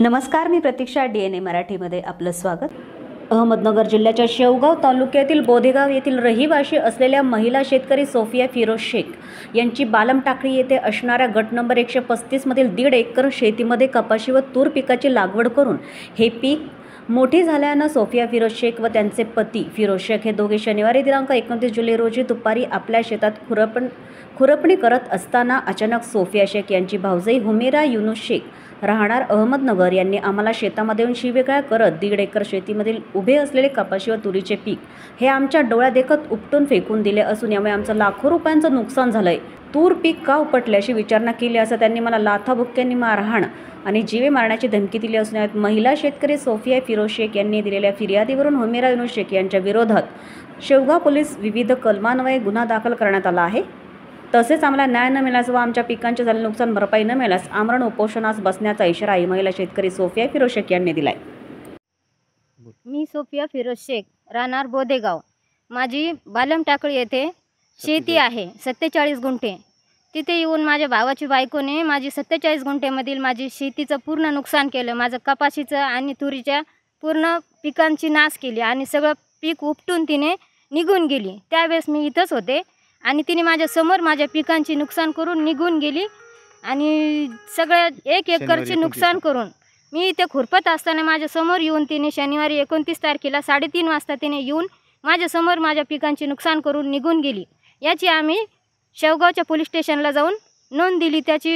नमस्कार मी प्रतीक्षा D N ए मराठीमध्ये आपलं स्वागत. अहमदनगर जिल्ह्याच्या शेवगाव तालुक्यातील बोधेगाव येथील रहिवाशी असलेल्या महिला शेतकरी सोफिया फिरोज शेख यांची बालम टाकळी येथे असणाऱ्या गट नंबर एकशे पस्तीसमधील दीड एकर शेतीमध्ये कपाशी व तूर पिकाची लागवड करून हे पीक मोठी झाल्यानं सोफिया फिरोज शेख व त्यांचे पती फिरोज शेख हे दोघे शनिवारी दिनांक एकोणतीस जुलै रोजी दुपारी आपल्या शेतात खुरपण खुरपणी करत असताना अचानक सोफिया शेख यांची भावजई हुमेरा युनुस शेख राहणार अहमदनगर यांनी आम्हाला शेतामध्ये येऊन शिवेगाळ करत दीड एकर शेतीमधील उभे असलेले कपाशी व तुरीचे पीक हे आमच्या डोळ्यादेखत उपटून फेकून दिले असून यामुळे आमचं लाखो रुपयांचं नुकसान झालं आहे तूर पीक का उपटले अशी विचारणा केली असं त्यांनी मला लाथाबुक्क्यांनी मारहाण आणि जीवे मारण्याची धमकी दिली असून महिला शेतकरी सोफिया फिरोज शेख यांनी दिलेल्या फिर्यादीवरून हुमेरा युनुस शेख यांच्या विरोधात शेवगाव पोलीस विविध कलमान्वये गुन्हा दाखल करण्यात आला आहे. तसेच आम्हाला न्याय न मिळाल्यास व आमच्या पिकांचे झालेले नुकसान भरपाई न मिळाल्यास आमरण उपोषणास बसण्याचा इशाराही महिला शेतकरी सोफिया फिरोज शेख यांनी दिलाय. मी सोफिया फिरोज शेख राहणार बोदेगाव. माझी बालम टाकळी येथे शेती आहे सत्तेचाळीस गुंठे. तिथे येऊन माझ्या भावाची बायकोने माझी सत्तेचाळीस गुंठेमधील माझी शेतीचं पूर्ण नुकसान केलं. माझं कपाशीचं आणि तुरीच्या पूर्ण पिकांची नाश केली आणि सगळं पीक उपटून तिने निघून गेली. त्यावेळेस मी इथंच होते आणि तिने माझ्यासमोर माझ्या पिकांची नुकसान करून निघून गेली आणि सगळ्या एक एकरचे नुकसान करून मी इथे खुरपत असताना माझ्यासमोर येऊन तिने शनिवारी एकोणतीस तारखेला साडेतीन वाजता तिने येऊन माझ्यासमोर माझ्या पिकांची नुकसान करून निघून गेली. याची आम्ही शेवगावच्या पोलीस स्टेशनला जाऊन नोंद दिली. त्याची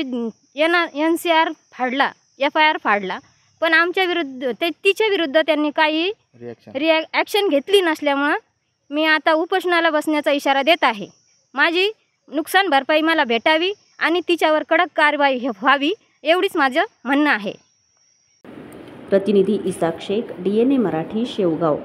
एन एन सी आर फाडला एफ आय आर फाडला. पण आमच्या विरुद्ध ते तिच्या विरुद्ध त्यांनी काही रिॲक्शन रिॲ ॲक्शन घेतली नसल्यामुळं मी आता उपोषणाला बसण्याचा इशारा देत आहे. माझी नुकसान भरपाई मला भेटावी आणि तिच्यावर कडक कारवाई व्हावी एवढीच माझं म्हणणं आहे. प्रतिनिधी Isaq Shaikh D N A Marathi Shevgaon.